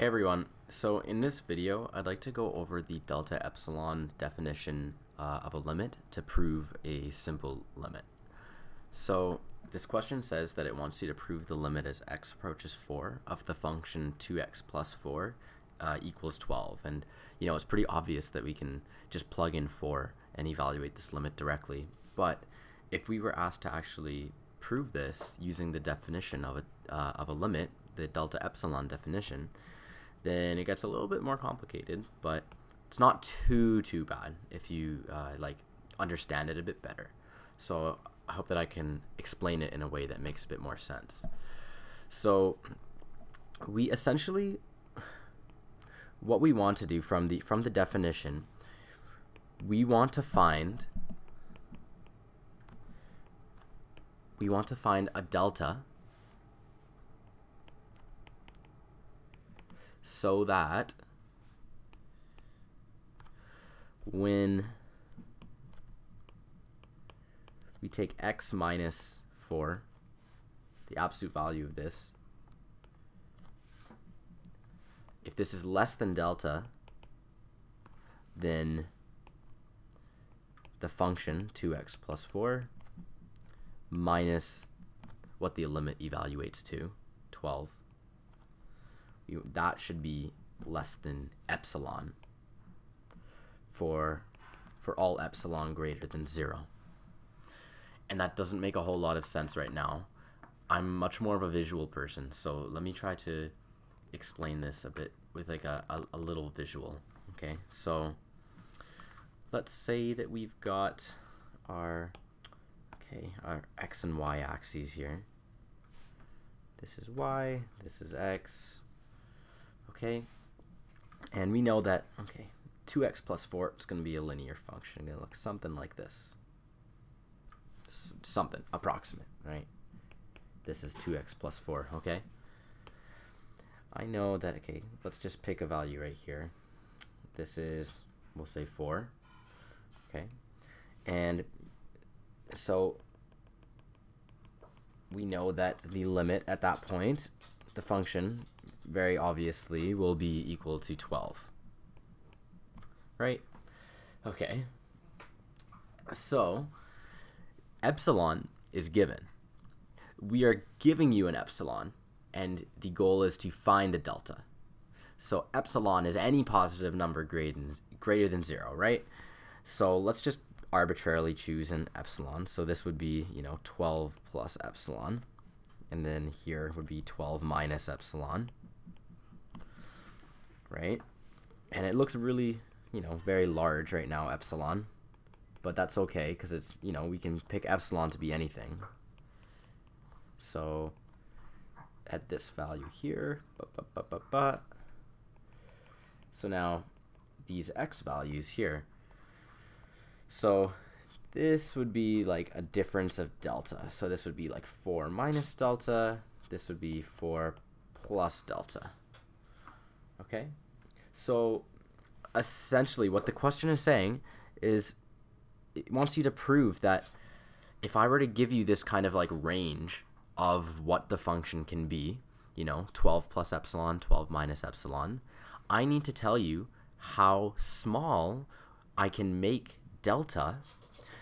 Hey everyone, so in this video I'd like to go over the delta epsilon definition uh, of a limit to prove a simple limit. So this question says that it wants you to prove the limit as x approaches 4 of the function 2x plus 4 uh, equals 12 and you know it's pretty obvious that we can just plug in 4 and evaluate this limit directly. But if we were asked to actually prove this using the definition of a, uh, of a limit, the delta epsilon definition, then it gets a little bit more complicated, but it's not too too bad if you uh, like understand it a bit better. So I hope that I can explain it in a way that makes a bit more sense. So we essentially what we want to do from the from the definition, we want to find we want to find a delta so that when we take x minus 4, the absolute value of this, if this is less than delta, then the function 2x plus 4 minus what the limit evaluates to, 12 you, that should be less than epsilon for for all epsilon greater than zero. And that doesn't make a whole lot of sense right now. I'm much more of a visual person, so let me try to explain this a bit with like a, a, a little visual. Okay, so let's say that we've got our okay our x and y axes here. This is y, this is x, okay? And we know that, okay, 2x plus 4 is going to be a linear function. It's going to look something like this. S something, approximate, right? This is 2x plus 4, okay? I know that, okay, let's just pick a value right here. This is, we'll say 4, okay? And so we know that the limit at that point, the function very obviously will be equal to 12. Right? Okay. So, epsilon is given. We are giving you an epsilon, and the goal is to find a delta. So epsilon is any positive number greater than, 0, right? So let's just arbitrarily choose an epsilon. So this would be, you know, 12 plus epsilon. And then here would be 12 minus epsilon right? And it looks really, you know, very large right now, epsilon. But that's okay, because it's, you know, we can pick epsilon to be anything. So, at this value here, so now, these x values here. So, this would be like a difference of delta. So this would be like 4 minus delta. This would be 4 plus delta. Okay? So essentially what the question is saying is it wants you to prove that if I were to give you this kind of like range of what the function can be, you know, 12 plus epsilon, 12 minus epsilon, I need to tell you how small I can make delta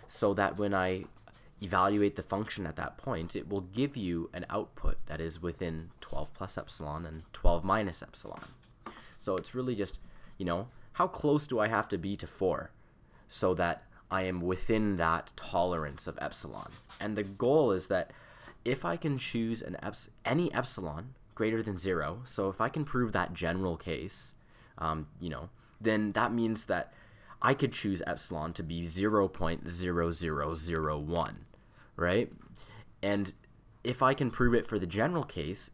so that when I evaluate the function at that point, it will give you an output that is within 12 plus epsilon and 12 minus epsilon. So it's really just, you know, how close do I have to be to 4 so that I am within that tolerance of epsilon? And the goal is that if I can choose an eps any epsilon greater than 0, so if I can prove that general case, um, you know, then that means that I could choose epsilon to be 0.0001, right? And if I can prove it for the general case,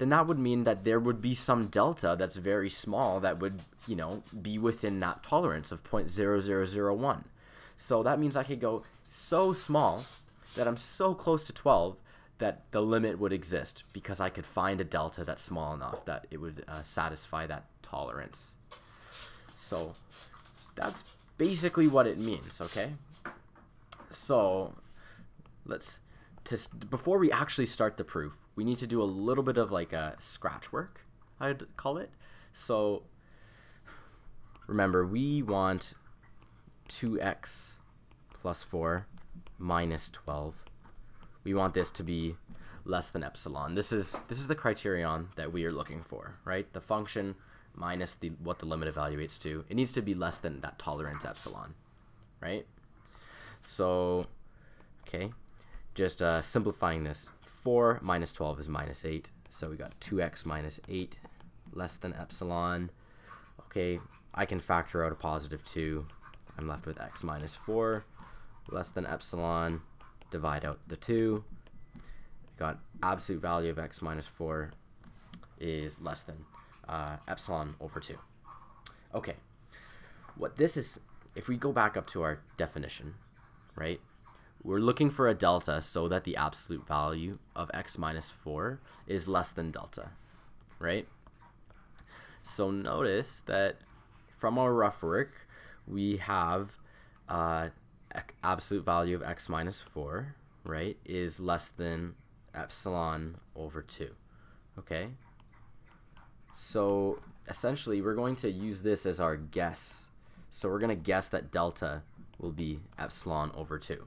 then that would mean that there would be some delta that's very small that would, you know, be within that tolerance of 0.0001. So that means I could go so small that I'm so close to 12 that the limit would exist because I could find a delta that's small enough that it would uh, satisfy that tolerance. So that's basically what it means, okay? So let's to before we actually start the proof, we need to do a little bit of like a scratch work. I'd call it. So remember, we want 2x plus 4 minus 12. We want this to be less than epsilon. This is this is the criterion that we are looking for, right? The function minus the what the limit evaluates to. It needs to be less than that tolerance epsilon, right? So, okay, just uh, simplifying this. 4 minus 12 is minus 8. So we got 2x minus 8 less than epsilon. Okay, I can factor out a positive 2. I'm left with x minus 4 less than epsilon. Divide out the 2. Got absolute value of x minus 4 is less than uh, epsilon over 2. Okay, what this is, if we go back up to our definition, right, we're looking for a delta so that the absolute value of x minus 4 is less than delta, right? So notice that from our rough work, we have uh, absolute value of x minus 4, right, is less than epsilon over 2, okay? So essentially, we're going to use this as our guess. So we're going to guess that delta will be epsilon over 2.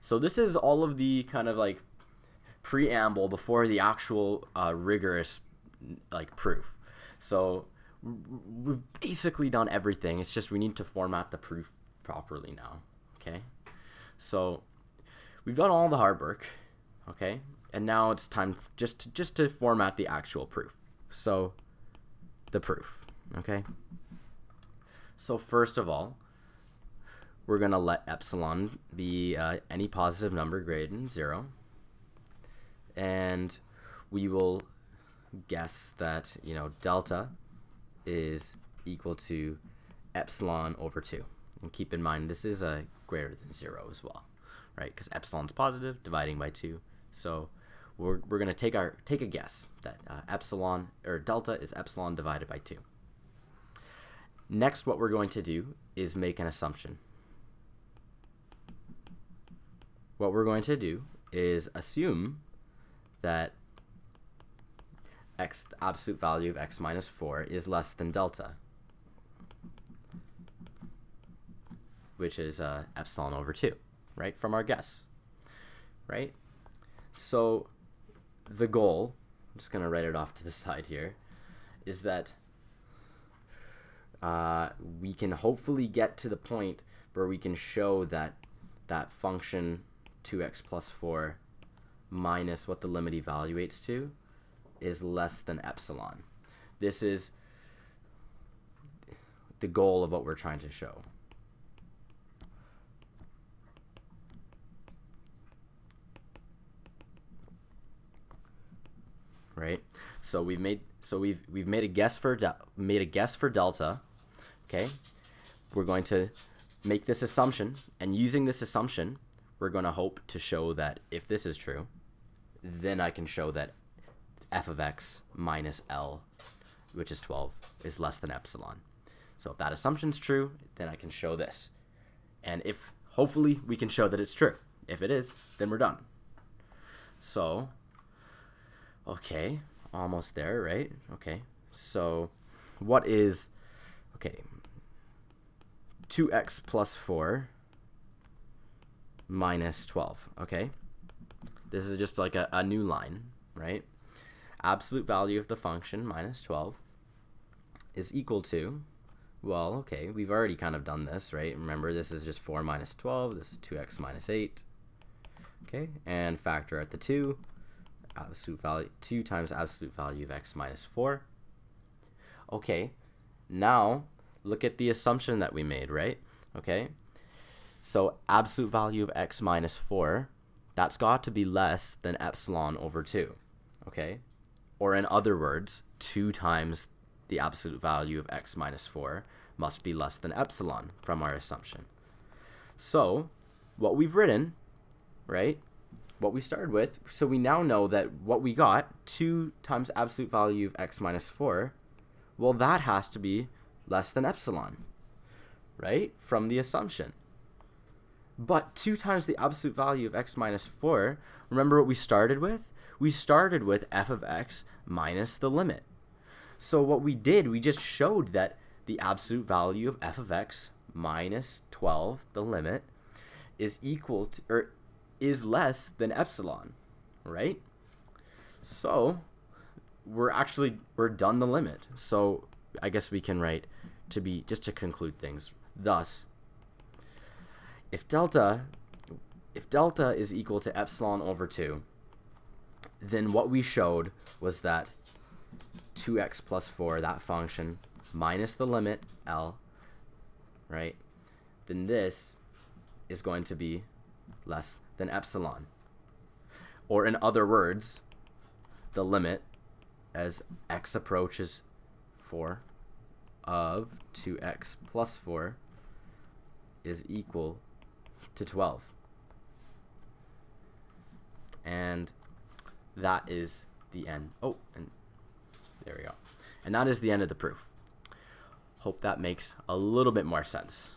So this is all of the kind of like preamble before the actual uh, rigorous like proof. So we've basically done everything. It's just we need to format the proof properly now. Okay. So we've done all the hard work. Okay. And now it's time just to, just to format the actual proof. So the proof. Okay. So first of all, we're going to let epsilon be uh, any positive number greater than 0. And we will guess that, you know, delta is equal to epsilon over 2. And keep in mind, this is a greater than 0 as well, right? Because epsilon's positive, dividing by 2. So we're, we're going to take our take a guess that uh, epsilon, or delta is epsilon divided by 2. Next, what we're going to do is make an assumption. What we're going to do is assume that x, the absolute value of x minus 4 is less than delta, which is uh, epsilon over 2, right, from our guess, right? So the goal, I'm just going to write it off to the side here, is that uh, we can hopefully get to the point where we can show that that function 2x plus 4 minus what the limit evaluates to is less than epsilon. This is the goal of what we're trying to show. Right? So we've made so we've we've made a guess for made a guess for delta. Okay? We're going to make this assumption and using this assumption we're going to hope to show that if this is true, then I can show that f of x minus L, which is 12, is less than epsilon. So if that assumption's true, then I can show this. And if, hopefully, we can show that it's true. If it is, then we're done. So, okay, almost there, right? Okay, so what is, okay, 2x plus 4 minus 12, okay? This is just like a, a new line, right? Absolute value of the function minus 12 is equal to, well, okay, we've already kind of done this, right? Remember, this is just 4 minus 12. This is 2x minus 8. Okay, and factor out the 2. Absolute value, 2 times absolute value of x minus 4. Okay, now look at the assumption that we made, right? Okay, so absolute value of x minus 4, that's got to be less than epsilon over 2, okay? Or in other words, 2 times the absolute value of x minus 4 must be less than epsilon from our assumption. So what we've written, right, what we started with, so we now know that what we got, 2 times absolute value of x minus 4, well, that has to be less than epsilon, right, from the assumption. But 2 times the absolute value of x minus 4, remember what we started with? we started with f of x minus the limit. So what we did, we just showed that the absolute value of f of x minus 12, the limit, is equal to, or is less than epsilon, right? So we're actually, we're done the limit. So I guess we can write to be, just to conclude things, thus, if delta, if delta is equal to epsilon over 2, then what we showed was that 2x plus 4, that function, minus the limit, L, right? Then this is going to be less than epsilon. Or in other words, the limit as x approaches 4 of 2x plus 4 is equal to 12. And that is the end. Oh, and there we go. And that is the end of the proof. Hope that makes a little bit more sense.